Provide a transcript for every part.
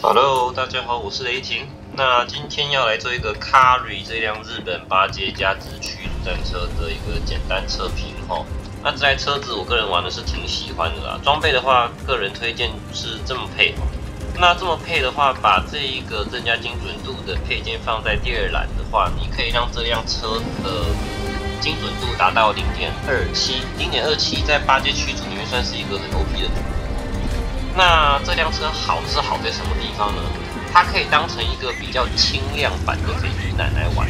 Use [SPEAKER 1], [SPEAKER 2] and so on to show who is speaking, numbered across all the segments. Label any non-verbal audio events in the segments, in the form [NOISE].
[SPEAKER 1] Hello，大家好，我是雷霆。那今天要来做一个 Carry 这辆日本八阶加值驱逐战车的一个简单测评哈。那这台车子我个人玩的是挺喜欢的啦。装备的话，个人推荐是这么配。那这么配的话，把这一个增加精准度的配件放在第二栏的话，你可以让这辆车的精准度达到零点二七，零点二七在八阶驱逐里面算是一个很 OP 的。那这辆车好是好在什么地方呢？它可以当成一个比较轻量版的北京男来玩。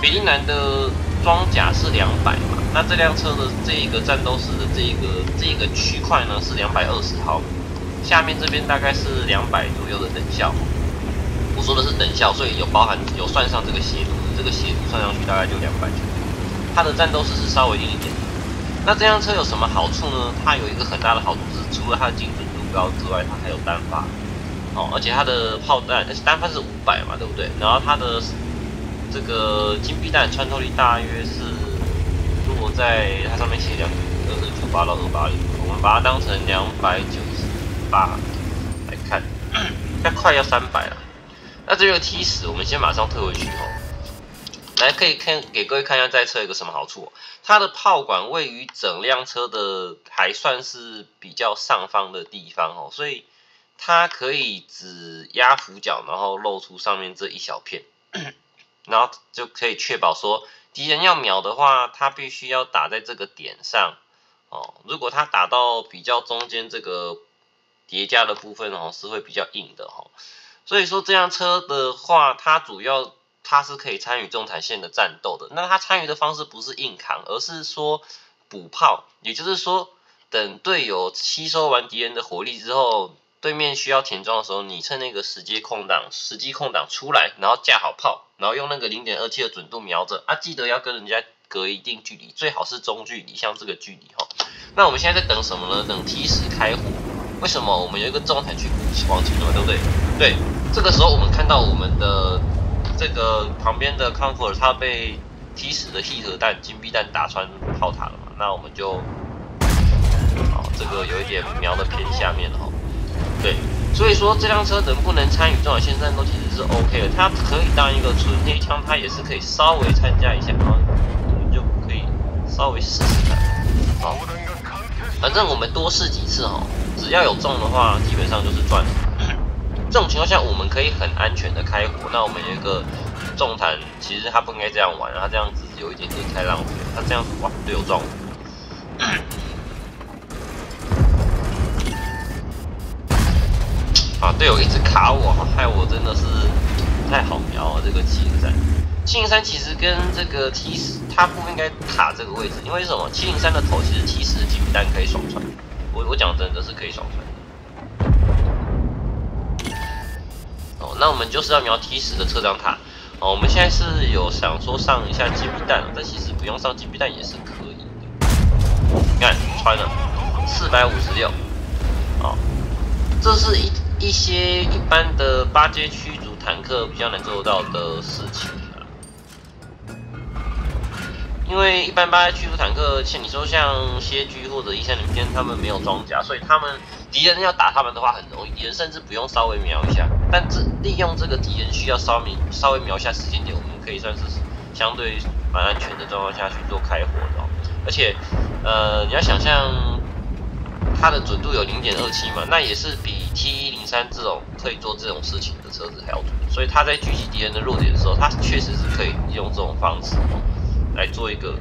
[SPEAKER 1] 北京男的装甲是两百嘛，那这辆车的这一个战斗室的这一个这一个区块呢是两百二十毫米，下面这边大概是两百左右的等效。我说的是等效，所以有包含有算上这个斜度，这个斜度算上去大概就两百。它的战斗室是稍微硬一点。那这辆车有什么好处呢？它有一个很大的好处是，除了它的精准。高之外，它还有单发，哦，而且它的炮弹，而且单发是五百嘛，对不对？然后它的这个金币弹穿透力大约是如果在它上面写两二九八到二八零，我们把它当成两百九十八来看，那快要三百了。那这个 T 十，我们先马上退回去哦。来，可以看给各位看一下，这车有个什么好处？它的炮管位于整辆车的还算是比较上方的地方哦，所以它可以只压俯角，然后露出上面这一小片，[CLEARS THROAT] 然后就可以确保说敌人要瞄的话，它必须要打在这个点上哦。如果它打到比较中间这个叠加的部分哦，是会比较硬的哦。所以说这辆车的话，它主要。它是可以参与中坦线的战斗的，那它参与的方式不是硬扛，而是说补炮，也就是说，等队友吸收完敌人的火力之后，对面需要填装的时候，你趁那个时机空档，时机空档出来，然后架好炮，然后用那个零点二七的准度瞄着，啊，记得要跟人家隔一定距离，最好是中距离，像这个距离哈。那我们现在在等什么呢？等 T 十开火。为什么？我们有一个中坦去补往前嘛，对不对？对，这个时候我们看到我们的。这个旁边的 Comfort 它被 T 十的 Heat 弹金币弹打穿炮塔了嘛？那我们就，哦，这个有一点瞄的偏下面了哦。对，所以说这辆车能不能参与中短线战斗其实是 OK 的，它可以当一个纯黑枪，它也是可以稍微参加一下，然后我们就可以稍微试试看。好，反正我们多试几次哈，只要有中的话，基本上就是赚了。这种情况下，我们可以很安全的开火。那我们有一个重坦，其实他不应该这样玩，他这样子有一点点太浪费。他这样子哇，队友撞，啊，队友一直卡我，害我真的是不太好瞄啊。这个七零三，七零三其实跟这个 T 十，他不应该卡这个位置，因为什么？七零三的头其实 T 十的金弹可以爽穿。我我讲真的是可以爽穿。那我们就是要瞄 T 十的车长塔哦。我们现在是有想说上一下金币弹，但其实不用上金币弹也是可以的。你看穿了四百五十六，哦，这是一一些一般的八阶驱逐坦克比较难做到的事情啊因为一般八阶驱逐坦克，像你说像蝎狙或者一三零天，他们没有装甲，所以他们。敌人要打他们的话很容易，敌人甚至不用稍微瞄一下，但这利用这个敌人需要稍微稍微瞄一下时间点，我们可以算是相对蛮安全的状况下去做开火的。而且，呃，你要想象它的准度有零点二七嘛，那也是比 T 一零三这种可以做这种事情的车子还要准。所以它在狙击敌人的弱点的时候，它确实是可以用这种方式来做一个，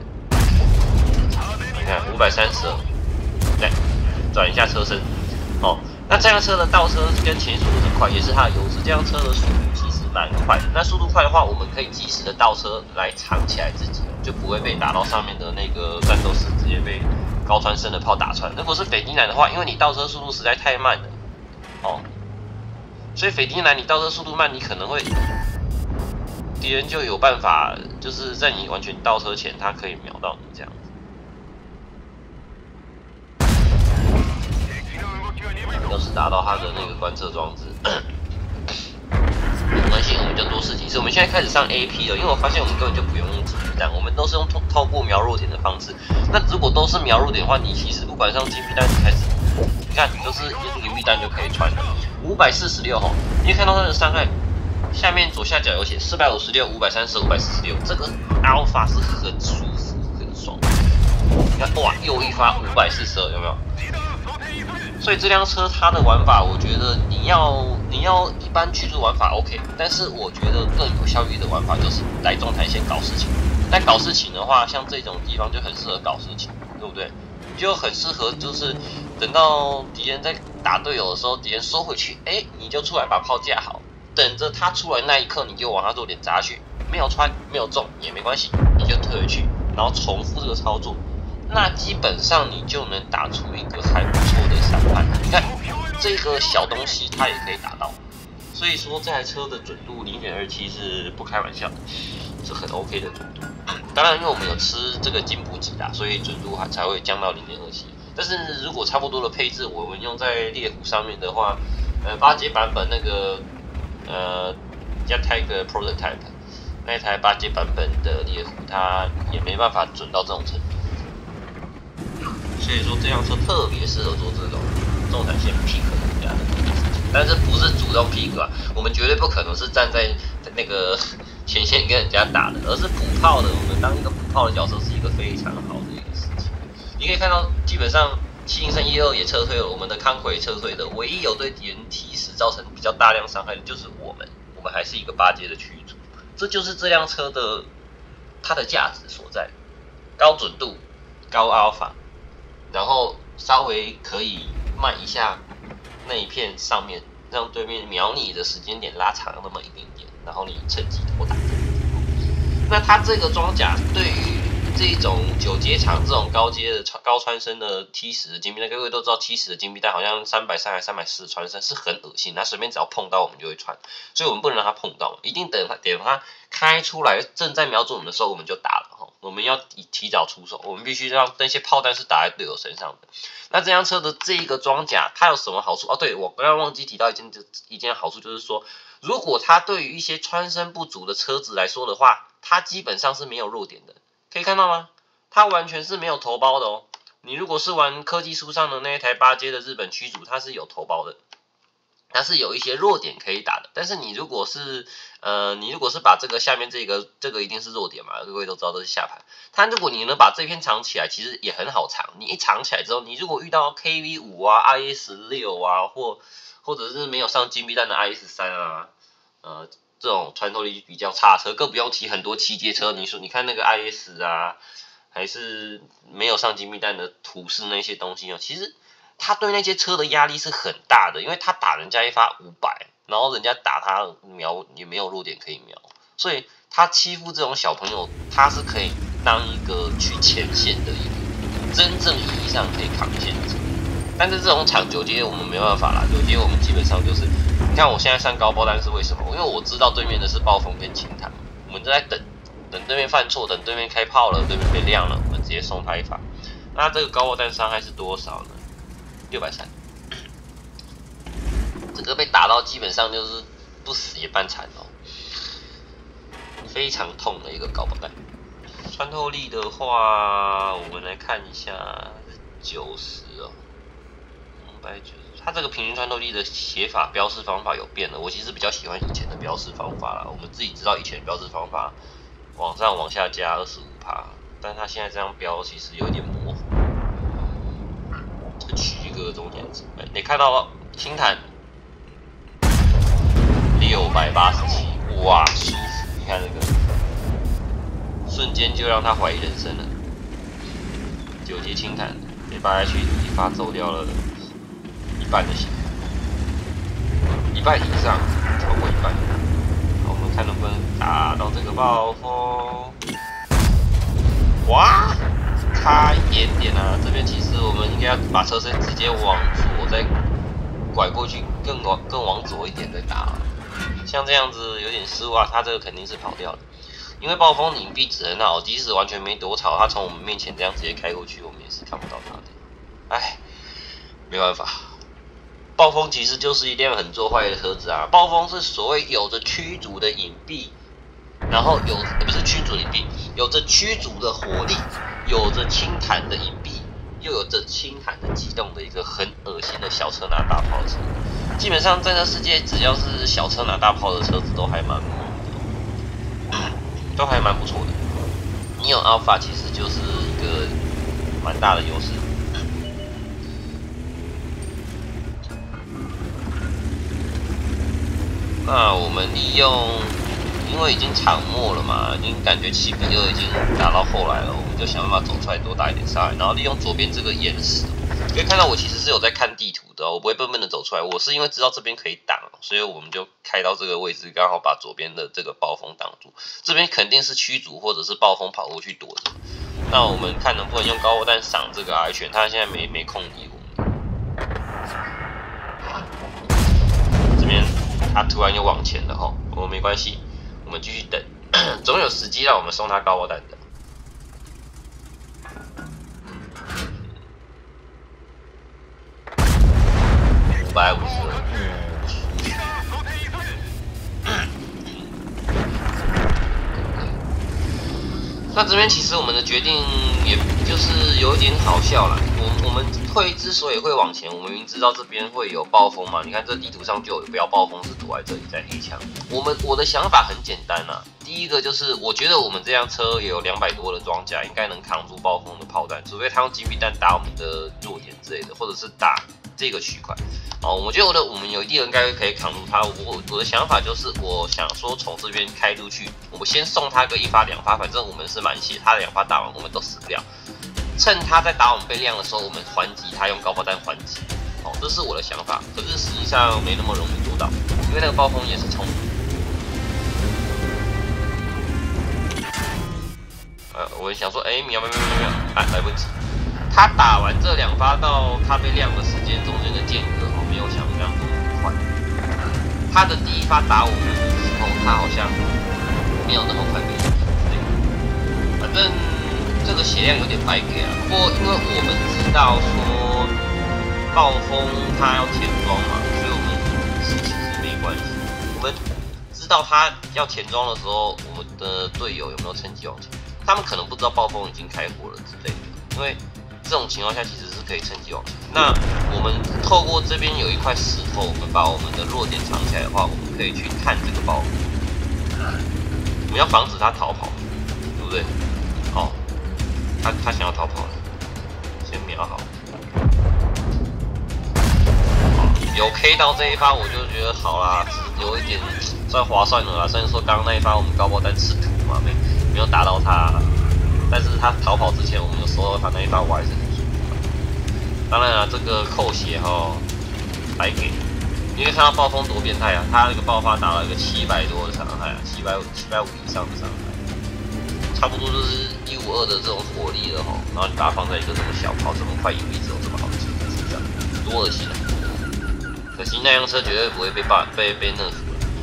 [SPEAKER 1] 你看五百三十二，来转一下车身。哦，那这辆车的倒车跟前速度很快，也是它的优势。这辆车的速度其实蛮快的。那速度快的话，我们可以及时的倒车来藏起来自己，就不会被打到上面的那个战斗室，直接被高穿深的炮打穿。如果是斐迪南的话，因为你倒车速度实在太慢了，哦，所以斐迪南你倒车速度慢，你可能会敌人就有办法，就是在你完全倒车前，他可以瞄到你这样。要是达到他的那个观测装置，[COUGHS] 没关系，我们就多试几次。我们现在开始上 AP 了，因为我发现我们根本就不用用金币弹，我们都是用透透过瞄弱点的方式。那如果都是瞄弱点的话，你其实不管上金币弹，你开始你看，就是银币弹就可以穿了。五百四十六哈，你看到它的伤害，下面左下角有写四百五十六、五百三十、五百四十六，这个 alpha 是很舒服、很爽。你看，哇，又一发五百四十二，有没有？所以这辆车它的玩法，我觉得你要你要一般驱逐玩法 OK，但是我觉得更有效率的玩法就是来中台先搞事情。但搞事情的话，像这种地方就很适合搞事情，对不对？就很适合就是等到敌人在打队友的时候，敌人收回去，哎，你就出来把炮架好，等着他出来那一刻，你就往他弱点砸去，没有穿没有中也没关系，你就退回去，然后重复这个操作。那基本上你就能打出一个还不错的伤害。你看这个小东西，它也可以打到。所以说这台车的准度零点二七是不开玩笑的，是很 OK 的准度。当然，因为我们有吃这个进补给啦，所以准度还才会降到零点二七。但是如果差不多的配置，我们用在猎虎上面的话，呃，八阶版本那个呃加 Tiger Prototype 那台八阶版本的猎虎，它也没办法准到这种程度。所以说这辆车特别适合做这种重产线 pick 人家的事情，但是不是主动 pick 啊？我们绝对不可能是站在 [LAUGHS] 那个前线跟人家打的，而是补炮的。我们当一个补炮的角色是一个非常好的一个事情。你可以看到，基本上七零三一二也撤退了，我们的康奎撤退的，唯一有对敌人体死造成比较大量伤害的就是我们，我们还是一个八阶的驱逐，这就是这辆车的它的价值所在，高准度，高 alpha。然后稍微可以慢一下那一片上面，让对面瞄你的时间点拉长那么一点点，然后你趁机偷打。那他这个装甲对于这种九阶长这种高阶的穿高穿身的 T 十的金币弹，各位都知道 T 十的金币弹好像三百三还三百四穿身是很恶心，他随便只要碰到我们就会穿，所以我们不能让他碰到，一定等他等他开出来正在瞄准我们的时候我们就打了。我们要提提早出手，我们必须让那些炮弹是打在队友身上的。那这辆车的这一个装甲，它有什么好处？哦，对我刚刚忘记提到一件，一件好处就是说，如果它对于一些穿身不足的车子来说的话，它基本上是没有弱点的。可以看到吗？它完全是没有头包的哦。你如果是玩科技书上的那一台八阶的日本驱逐，它是有头包的。它是有一些弱点可以打的，但是你如果是呃，你如果是把这个下面这个这个一定是弱点嘛，各位都知道都是下盘。它如果你能把这片藏起来，其实也很好藏。你一藏起来之后，你如果遇到 KV 五啊、IS 六啊，或或者是没有上金币弹的 IS 三啊，呃，这种穿透力比较差车，更不用提很多七阶车。你说你看那个 IS 啊，还是没有上金币弹的土士那些东西啊，其实。他对那些车的压力是很大的，因为他打人家一发五百，然后人家打他瞄也没有弱点可以瞄，所以他欺负这种小朋友，他是可以当一个去前线的一个真正意义上可以扛线的。但是这种抢九阶我们没办法啦，九阶我们基本上就是，你看我现在上高爆弹是为什么？因为我知道对面的是暴风跟轻坦，我们都在等等对面犯错，等对面开炮了，对面被亮了，我们直接送他一发。那这个高爆弹伤害是多少呢？六百三，这个被打到基本上就是不死也半残哦，非常痛的一个高爆弹。穿透力的话，我们来看一下，九十哦，五百九十。它这个平均穿透力的写法标示方法有变了，我其实比较喜欢以前的标示方法啦。我们自己知道以前的标示方法，往上往下加二十五帕，但它现在这样标其实有点模糊。取个中间值，你看到了轻坦六百八十七，哇，舒服！你看这个，瞬间就让他怀疑人生了。九级轻坦被八 H 一发走掉了一半的血，一半以上，超过一半。我们看能不能打到这个暴风，哇！差一点点啊！这边其实我们应该要把车身直接往左，再拐过去，更往更往左一点再打。像这样子有点失误啊，他这个肯定是跑掉了。因为暴风隐蔽只很好，即使完全没躲草，他从我们面前这样直接开过去，我们也是看不到他的。哎，没办法，暴风其实就是一辆很做坏的车子啊！暴风是所谓有着驱逐的隐蔽。然后有不是驱逐隐蔽，有着驱逐的火力，有着轻坦的隐蔽，又有着轻弹的机动的一个很恶心的小车拿大炮车。基本上在这世界，只要是小车拿大炮的车子都还蛮，都还蛮不错的。你有 Alpha 其实就是一个蛮大的优势。那我们利用，因为已经场末了嘛，已经感觉七比二已经打到后来了，就想办法走出来多打一点伤害，然后利用左边这个岩石，可以看到我其实是有在看地图的，我不会笨笨的走出来，我是因为知道这边可以挡，所以我们就开到这个位置，刚好把左边的这个暴风挡住，这边肯定是驱逐或者是暴风跑过去躲着，那我们看能不能用高爆弹赏这个 R 拳，他现在没没空理我们，这边。他突然又往前了哈，我们没关系，我们继续等，[COUGHS] 总有时机让我们送他高爆弹的。五百五十。那这边其实我们的决定，也就是有一点好笑了。我我们会之所以会往前，我们明知道这边会有暴风嘛。你看这地图上就有标暴风是躲在这里，在黑墙。我们我的想法很简单啊，第一个就是我觉得我们这辆车也有两百多的装甲，应该能扛住暴风的炮弹，除非他用金币弹打我们的弱点之类的，或者是打这个区块。哦，我觉得我的我们有一定应该可以扛住他。我我的想法就是，我想说从这边开出去，我先送他个一发两发，反正我们是满血，他两发打完我们都死不了。趁他在打我们被亮的时候，我们还击他，用高爆弹还击。哦，这是我的想法，可是实际上没那么容易做到，因为那个暴风也是冲。呃，我想说，哎，喵喵喵喵喵，哎，来不及。他打完这两发到他被亮的时间中间的间隔，哦，没有想象中那么快。他的第一发打我们的时候，他好像没有那么快被亮。对，反正。这个血量有点白给啊，不过因为我们知道说暴风他要填装嘛，所以我们是其实没关系。我们知道他要填装的时候，我们的队友有没有趁机往前？他们可能不知道暴风已经开火了之类的。因为这种情况下其实是可以趁机往前。那我们透过这边有一块石头，我们把我们的弱点藏起来的话，我们可以去看这个包。我们要防止他逃跑，对不对？哦。他他想要逃跑了，先瞄好。有 K 到这一发，我就觉得好啦，有一点算划算了啦。虽然说刚刚那一发我们高爆弹吃土嘛，没没有打到他，但是他逃跑之前，我们就收到他那一发，我还是很舒服。当然了，这个扣血哈，白给，因为看到暴风多变态啊，他那个爆发打了一个七百多的伤害啊，七百五七百五以上的伤害。差不多就是一五二的这种火力了哈，然后你把它放在一个这么小炮、这么快引力、只有这么好的车子身上，多恶心啊！可惜那辆车绝对不会被爆、被被 nerf，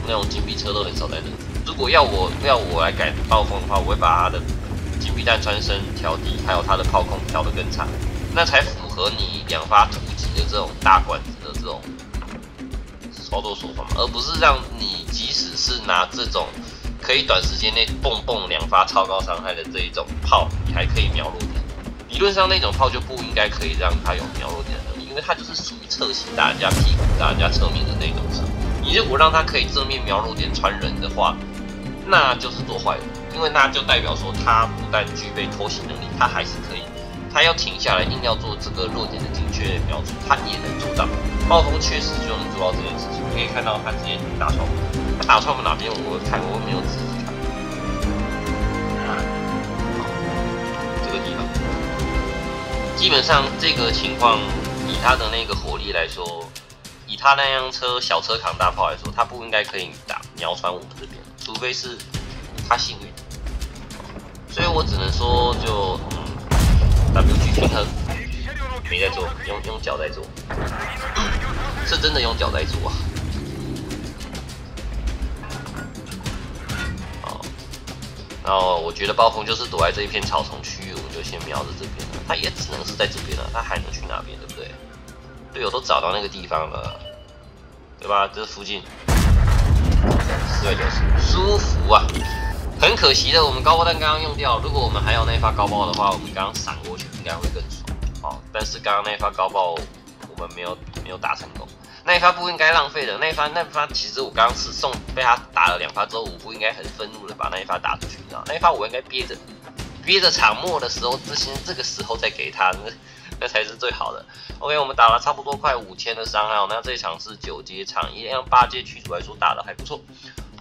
[SPEAKER 1] 那种金币车都很少在那。如果要我要我来改暴风的话，我会把他的金币弹穿身调低，还有它的炮控调得更差，那才符合你两发突击的这种大管子的这种操作手法嘛，而不是让你即使是拿这种。可以短时间内蹦蹦两发超高伤害的这一种炮，你还可以瞄落点。理论上那种炮就不应该可以让它有瞄落点的能力，因为它就是属于侧袭打人家屁股、打人家侧面的那种车。你如果让它可以正面瞄落点穿人的话，那就是做坏了，因为那就代表说他不但具备偷袭能力，他还是可以，他要停下来硬要做这个弱点的精确瞄准，他也能做到。暴风确实就能做到这件事情，你可以看到他直接打窗户，它打窗户哪边我看我没有仔细看。这个地方，基本上这个情况，以他的那个火力来说，以他那辆车小车扛大炮来说，他不应该可以打瞄穿我们这边，除非是他幸运。所以我只能说就嗯，W G 平衡。没在做，用用脚在做，是真的用脚在做啊。好，然后我觉得暴风就是躲在这一片草丛区域，我们就先瞄着这边了。他也只能是在这边了，他还能去哪边，对不对？队友都找到那个地方了，对吧？这附近四百九十，舒服啊。很可惜的，我们高爆弹刚刚用掉，如果我们还有那发高爆的话，我们刚刚闪过去应该会更爽。好，但是刚刚那发高爆我们没有没有打成功，那一发不应该浪费的，那一发那一发其实我刚刚是送被他打了两发之后，我不应该很愤怒的把那一发打出去，你知道那一发我应该憋着，憋着场末的时候，这些这个时候再给他，那 [LAUGHS] 那才是最好的。OK，我们打了差不多快五千的伤害，那这一场是九阶场，一样八阶驱逐来说打的还不错。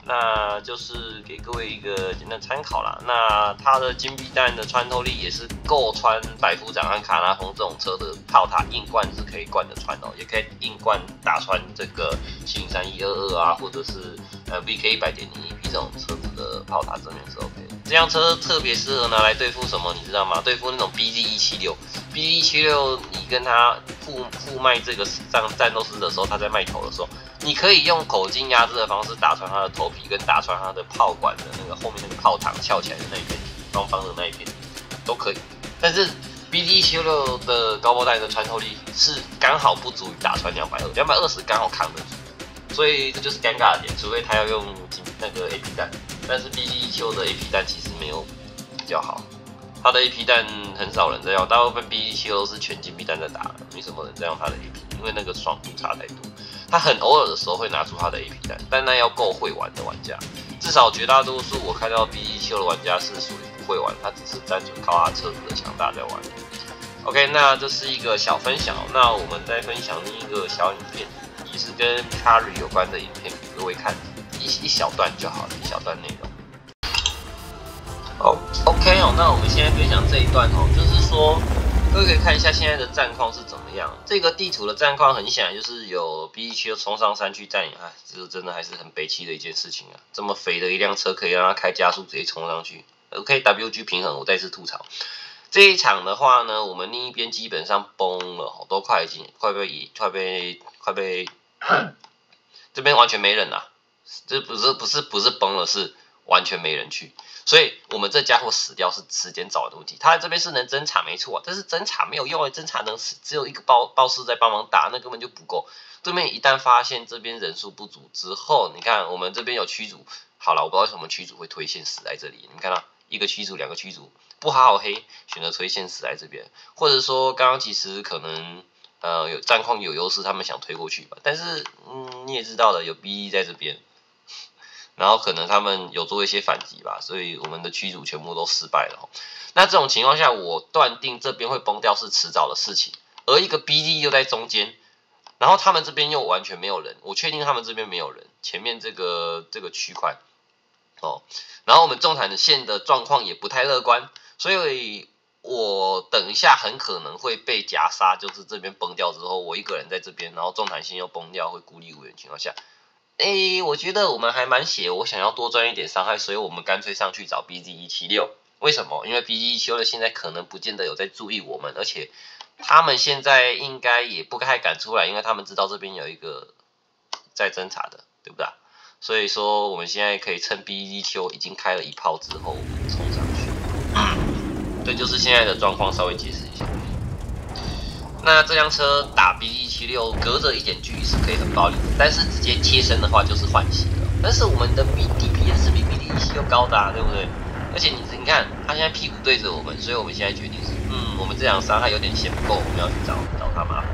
[SPEAKER 1] 那就是给各位一个简单参考啦。那它的金币弹的穿透力也是够穿百夫长和卡拉风这种车的炮塔硬灌是可以灌得穿哦，也可以硬灌打穿这个七零三一二二啊，或者是呃 VK 一百点零一 P 这种车子的炮塔正面是 OK。这辆车特别适合拿来对付什么，你知道吗？对付那种 BZ 一七六，BZ 一七六，你跟他互互卖这个战战斗师的时候，他在卖头的时候。你可以用口径压制的方式打穿他的头皮，跟打穿他的炮管的那个后面那个炮膛翘起来的那一片，方方的那一片都可以。但是 BZ 一七六的高爆弹的穿透力是刚好不足以打穿两百二，两百二十刚好扛得住，所以这就是尴尬的点。除非他要用那个 A P 弹，但是 B D 七六的 A P 弹其实没有比较好，他的 A P 弹很少人在用，大部分 B D 七六是全金币弹在打，没什么人在用他的 A P，因为那个爽度差太多。他很偶尔的时候会拿出他的 A P 弹，但那要够会玩的玩家，至少绝大多数我看到 B E 七的玩家是属于不会玩，他只是单纯靠他车子的强大在玩。OK，那这是一个小分享，那我们再分享另一个小影片，也是跟 Carry 有关的影片，给各位看一一小段就好了，一小段内容。哦，OK 哦，那我们现在分享这一段哦，就是说。各位可以看一下现在的战况是怎么样。这个地图的战况很显然就是有 B 一七冲上山去占领，哎，这个真的还是很悲戚的一件事情啊！这么肥的一辆车可以让它开加速直接冲上去，OK，WG 平衡，我再次吐槽。这一场的话呢，我们另一边基本上崩了，好多快已经快被快被快被，这边完全没人了，这不是不是不是崩了，是完全没人去。所以我们这家伙死掉是时间早的问题，他这边是能侦查没错，但是侦查没有用啊，侦查能死只有一个包包师在帮忙打，那根本就不够。对面一旦发现这边人数不足之后，你看我们这边有驱逐，好了，我不知道为什么驱逐会推线死在这里，你看到一个驱逐，两个驱逐，不好好黑，选择推线死在这边，或者说刚刚其实可能呃有战况有优势，他们想推过去吧，但是嗯你也知道的，有 BE 在这边。然后可能他们有做一些反击吧，所以我们的驱逐全部都失败了。那这种情况下，我断定这边会崩掉是迟早的事情。而一个 BD 又在中间，然后他们这边又完全没有人，我确定他们这边没有人。前面这个这个区块，哦，然后我们重坦的线的状况也不太乐观，所以我等一下很可能会被夹杀，就是这边崩掉之后，我一个人在这边，然后重坦线又崩掉，会孤立无援情况下。哎，我觉得我们还蛮血，我想要多赚一点伤害，所以我们干脆上去找 BZ 一七六。为什么？因为 BZ 一七六现在可能不见得有在注意我们，而且他们现在应该也不太敢出来，因为他们知道这边有一个在侦查的，对不对？所以说我们现在可以趁 BZ 一七六已经开了一炮之后冲上去。这就是现在的状况，稍微解释一下。那这辆车打 B 一隔着一点距离是可以很暴力，但是直接贴身的话就是换血了。但是我们的 B DPS 比 B 一七六高的，对不对？而且你你看，他现在屁股对着我们，所以我们现在决定是，嗯，我们这样伤害有点嫌不够，我们要去找找他麻烦。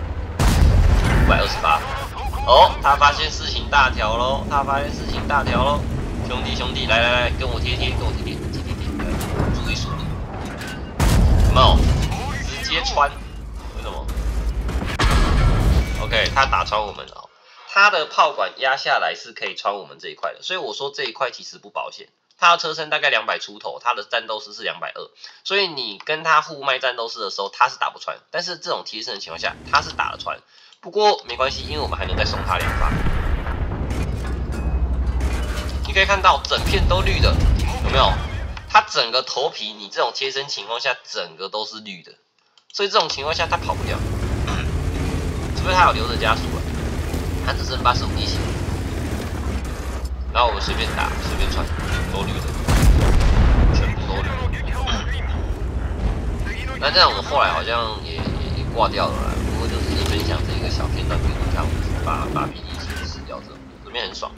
[SPEAKER 1] 五百二十八，哦，他发现事情大条喽，他发现事情大条喽，兄弟兄弟，来来来，跟我贴贴，跟我贴贴，贴贴贴，注意速度，有没有？直接穿。OK，他打穿我们了，他的炮管压下来是可以穿我们这一块的，所以我说这一块其实不保险。他的车身大概两百出头，他的战斗师是两百二，所以你跟他互卖战斗师的时候，他是打不穿。但是这种贴身的情况下，他是打得穿。不过没关系，因为我们还能再送他两发。你可以看到整片都绿的，有没有？他整个头皮，你这种贴身情况下，整个都是绿的，所以这种情况下他跑不掉。除非他有留着加速啊，他只剩八十五滴血，然后我们随便打，随便穿，都绿的，全部都绿。[COUGHS] 那这样我们后来好像也也也挂掉了啦。不过就是分享这一个小片段给你看，我们把把 P D 七死掉之后，这边很爽，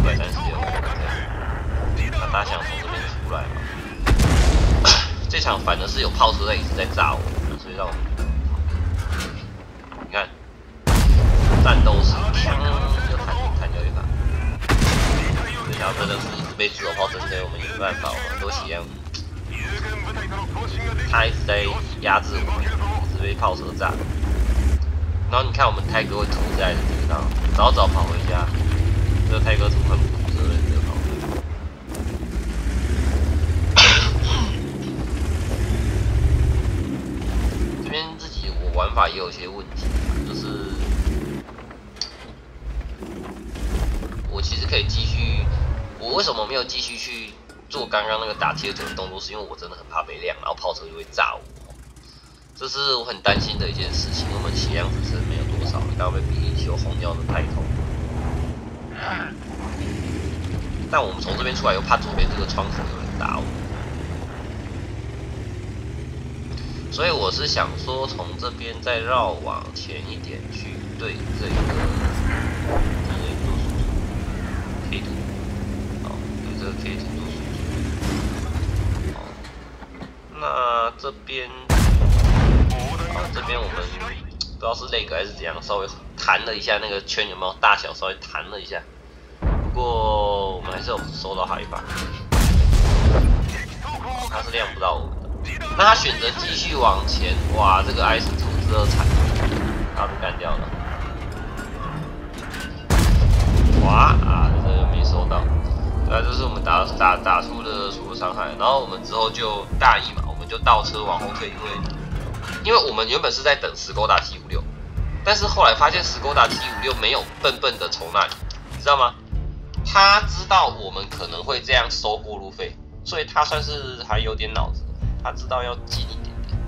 [SPEAKER 1] 一百三十六，他大象从这边出来嘛。[COUGHS] 这场反而是有炮车在一直在炸我，所以让我。战斗时，枪就弹弹掉一把。然后真的是一直被自由炮针对，我们也没办法，我们都血量。他一直在压制我们，一直被炮车炸。然后你看我们泰哥会吐在的地方，早早跑回家。这个泰哥怎么很负责任的跑？这边自己我玩法也有些问题，就是我其实可以继续，我为为什么没有继续去做刚刚那个打贴图的动作？是因为我真的很怕被亮，然后炮车就会炸我。这是我很担心的一件事情。我们血量只是没有多少，刚刚被比利球轰掉的太痛。但我们从这边出来又怕左边这个窗口有人打我，所以我是想说从这边再绕往前一点去对这个这个做输出 K 图，好，对这个 K 图做输出。好，那这边。啊这边我们不知道是那个还是怎样，稍微弹了一下那个圈有没有大小，稍微弹了一下。不过我们还是有收到他一把，他是亮不到我们的。那他选择继续往前，哇，这个 S 组织二惨，他被干掉了。哇啊，这个没收到。对，这是我们打打打出的初步伤害。然后我们之后就大意嘛，我们就倒车往后退，因为。因为我们原本是在等石沟达 T 五六，但是后来发现石沟达 T 五六没有笨笨的从那里，你知道吗？他知道我们可能会这样收过路费，所以他算是还有点脑子，他知道要近一点点，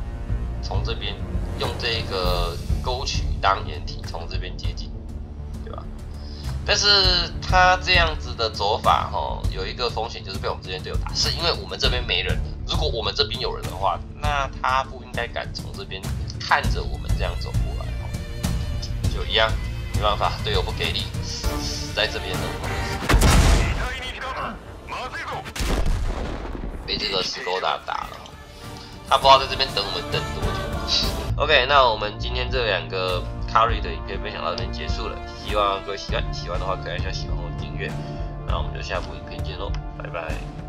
[SPEAKER 1] 从这边用这个沟渠当掩体，从这边接近，对吧？但是他这样子的走法，哈，有一个风险就是被我们这边队友打，是因为我们这边没人。如果我们这边有人的话，那他不应该敢从这边看着我们这样走过来，就一样，没办法，队友不给力，死在这边了。被这个石头打打了，他不知道在这边等我们等多久。OK，那我们今天这两个 carry 的影片分享到这边结束了，希望各位喜欢，喜欢的话可以按下喜欢或订阅，那我们就下部影片见喽，拜拜。